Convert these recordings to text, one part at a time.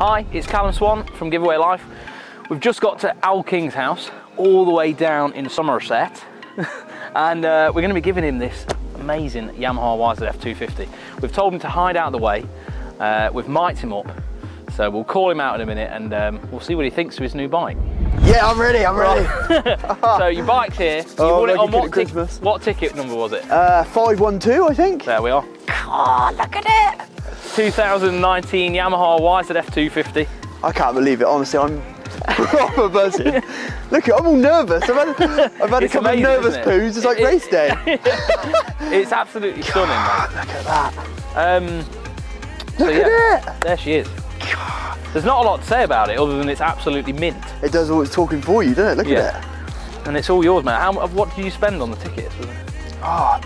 Hi, it's Callum Swan from Giveaway Life. We've just got to Al King's house, all the way down in Somerset, and uh, we're going to be giving him this amazing Yamaha YZF 250. We've told him to hide out of the way. Uh, we've mic'd him up, so we'll call him out in a minute and um, we'll see what he thinks of his new bike. Yeah, I'm ready, I'm ready. so your bike's here. You Oh, won it on you did what, at tic- Christmas. what ticket number was it? Uh, 512, I think. There we are. Oh, look at it. 2019 Yamaha YZF 250. I can't believe it, honestly, I'm proper buzzing. look, I'm all nervous. I've had, I've had a couple amazing, of nervous it? poos. It's like It- race day. It's absolutely stunning, mate. look at that. Um, so Look yeah, at there she is. There's not a lot to say about it other than it's absolutely mint, it. It does all it's talking for you, doesn't it? Look Yeah. at it. and it's all yours, man. How what did you spend on the tickets? Oh,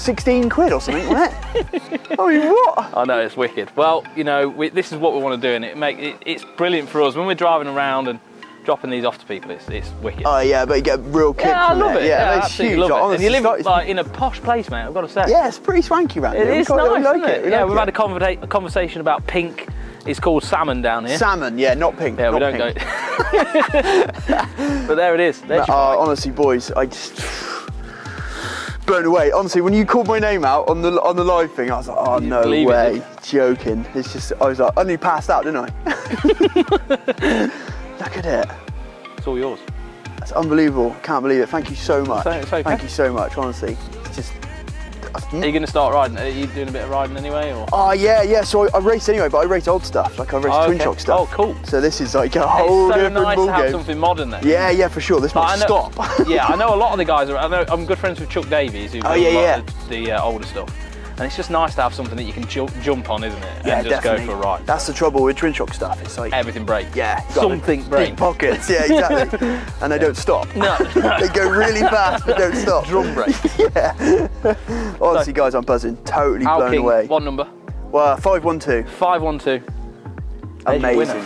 16 quid or something, wasn't it? I mean, what? I know it's wicked. Well, you know, we, this is what we want to do, and it make it, it's brilliant for us when we're driving around and dropping these off to people. It's, it's wicked. Oh, yeah, but you get a real kick yeah, I love it. Yeah, Yeah, I it's huge. love like, it. honestly, and you live it's like in a posh place, mate. I've got to say. Yeah, it's pretty swanky around it here. We is nice, like isn't it? We yeah, like we've it. had a, conversa- a conversation about pink. It's called salmon down here. Salmon, yeah, not pink. yeah, we don't pink. go. but there it is. There's But, uh, honestly, boys, I just blown away. Honestly, when you called my name out on the on the live thing, I was like, oh You no believe it, way, joking. It's just, I was like, I nearly passed out, didn't I? Look at it. It's all yours. That's unbelievable. Can't believe it. Thank you so much. It's okay. Thank you so much. Honestly, it's just. Are you going to start riding? Are you doing a bit of riding anyway, or? Oh yeah, yeah. So I, I race anyway, but I race old stuff. Like I race Oh, twin okay. shock stuff. Oh, cool. So this is like a whole It's so different nice to have game. something modern then. Yeah, yeah, for sure. This might I know, stop. yeah, I know a lot of the guys are. I know I'm good friends with Chuck Davies, who Oh, yeah, a lot yeah. of the uh, older stuff, and it's just nice to have something that you can ju- jump on, isn't it? yeah, and just definitely. go for a ride. That's the trouble with twin shock stuff. It's like Everything breaks. Yeah, you got the Something breaks. pockets. Yeah, exactly. and they don't stop. No, they go really fast but don't stop. Drum brake. yeah. Honestly, guys, I'm buzzing. Totally Al blown King, away. What number? Well, five one two. Five one two. Amazing.